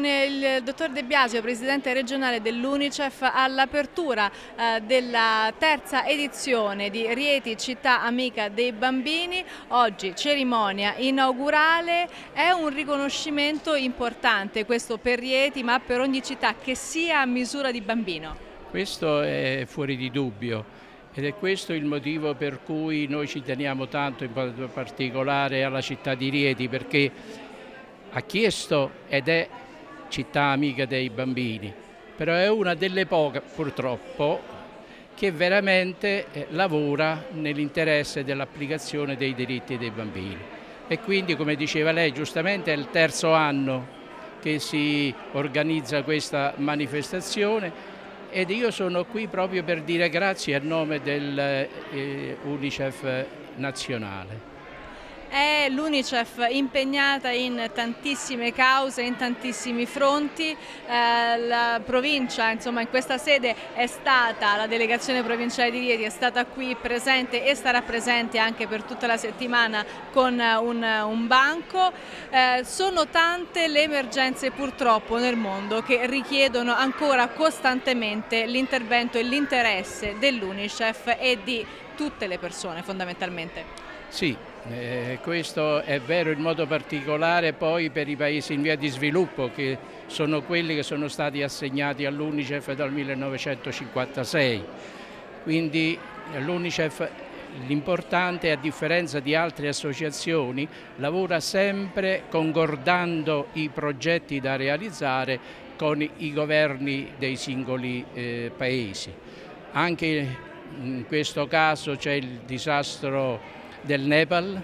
con il dottor De Biasio, presidente regionale dell'Unicef, all'apertura eh, della terza edizione di Rieti Città Amica dei Bambini. Oggi cerimonia inaugurale, è un riconoscimento importante questo per Rieti ma per ogni città che sia a misura di bambino. Questo è fuori di dubbio. Ed è questo il motivo per cui noi ci teniamo tanto, in particolare alla città di Rieti, perché ha chiesto ed è città amica dei bambini, però è una delle poche purtroppo che veramente eh, lavora nell'interesse dell'applicazione dei diritti dei bambini. E quindi, come diceva lei, giustamente è il terzo anno che si organizza questa manifestazione ed io sono qui proprio per dire grazie a nome dell'Unicef eh, nazionale. È l'Unicef impegnata in tantissime cause, in tantissimi fronti, eh, la provincia insomma in questa sede è stata, la delegazione provinciale di Rieti è stata qui presente e starà presente anche per tutta la settimana con un, un banco. Eh, sono tante le emergenze purtroppo nel mondo che richiedono ancora costantemente l'intervento e l'interesse dell'Unicef e di tutte le persone fondamentalmente. Sì, eh, questo è vero in modo particolare poi per i paesi in via di sviluppo che sono quelli che sono stati assegnati all'Unicef dal 1956. Quindi l'Unicef l'importante a differenza di altre associazioni lavora sempre concordando i progetti da realizzare con i governi dei singoli eh, paesi. Anche in questo caso c'è il disastro del Nepal,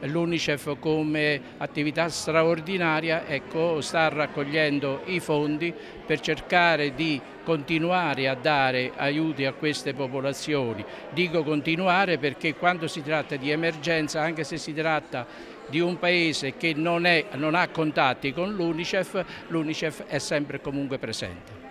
l'Unicef come attività straordinaria ecco, sta raccogliendo i fondi per cercare di continuare a dare aiuti a queste popolazioni. Dico continuare perché quando si tratta di emergenza, anche se si tratta di un paese che non, è, non ha contatti con l'Unicef, l'Unicef è sempre comunque presente.